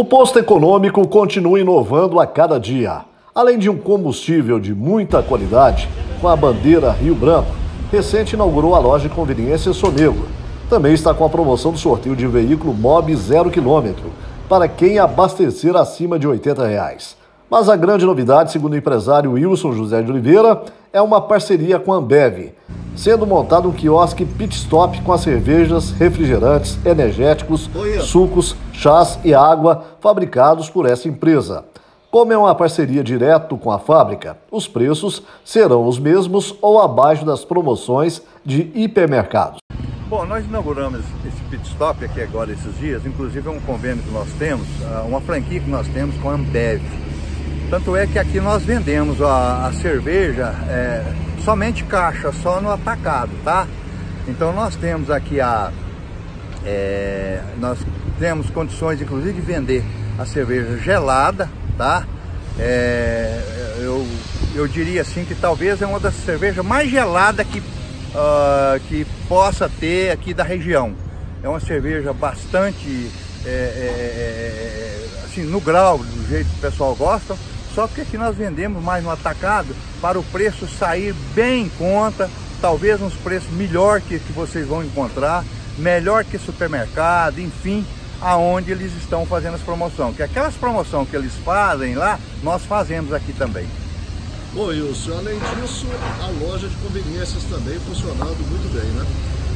O posto econômico continua inovando a cada dia. Além de um combustível de muita qualidade, com a bandeira Rio Branco, recente inaugurou a loja de conveniência Sonego. Também está com a promoção do sorteio de veículo Mob 0 km, para quem abastecer acima de 80 reais. Mas a grande novidade, segundo o empresário Wilson José de Oliveira, é uma parceria com a Ambev, sendo montado um quiosque pit stop com as cervejas, refrigerantes, energéticos, sucos, chás e água fabricados por essa empresa. Como é uma parceria direto com a fábrica, os preços serão os mesmos ou abaixo das promoções de hipermercados. Bom, nós inauguramos esse pit stop aqui agora esses dias, inclusive é um convênio que nós temos, ah, uma franquia que nós temos com a Ambev. Tanto é que aqui nós vendemos a, a cerveja é, somente caixa, só no atacado, tá? Então nós temos aqui a... É, nós temos condições inclusive de vender a cerveja gelada, tá? É, eu, eu diria assim que talvez é uma das cervejas mais geladas que, uh, que possa ter aqui da região. É uma cerveja bastante é, é, é, assim, no grau, do jeito que o pessoal gosta, só que aqui nós vendemos mais no atacado para o preço sair bem em conta, talvez uns preços melhor que, que vocês vão encontrar, melhor que supermercado, enfim, aonde eles estão fazendo as promoções. Que aquelas promoções que eles fazem lá, nós fazemos aqui também. Bom, Wilson, além disso, a loja de conveniências também funcionando muito bem, né?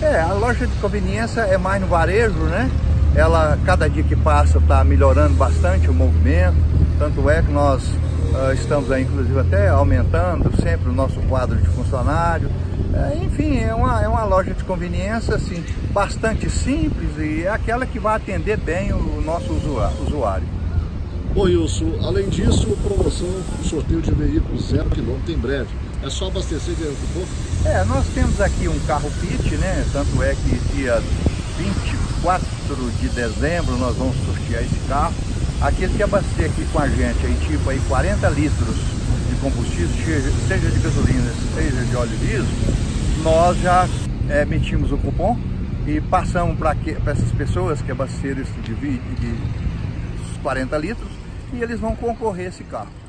É, a loja de conveniência é mais no varejo, né? Ela, cada dia que passa, está melhorando bastante o movimento. Tanto é que nós uh, estamos aí, inclusive, até aumentando sempre o nosso quadro de funcionário. Uh, enfim, é uma, é uma loja de conveniência assim, bastante simples e é aquela que vai atender bem o nosso usuário. Ô Wilson, além disso, promoção, sorteio de veículos zero quilômetro em breve. É só abastecer de cupom? É, nós temos aqui um carro Fit, né? Tanto é que dia 24 de dezembro nós vamos sortear esse carro. Aquele que abastecer aqui com a gente, aí, tipo aí 40 litros de combustível, seja de gasolina, seja de óleo liso, nós já é, emitimos o cupom e passamos para essas pessoas que abasteceram esse de, de, de 40 litros e eles vão concorrer esse carro.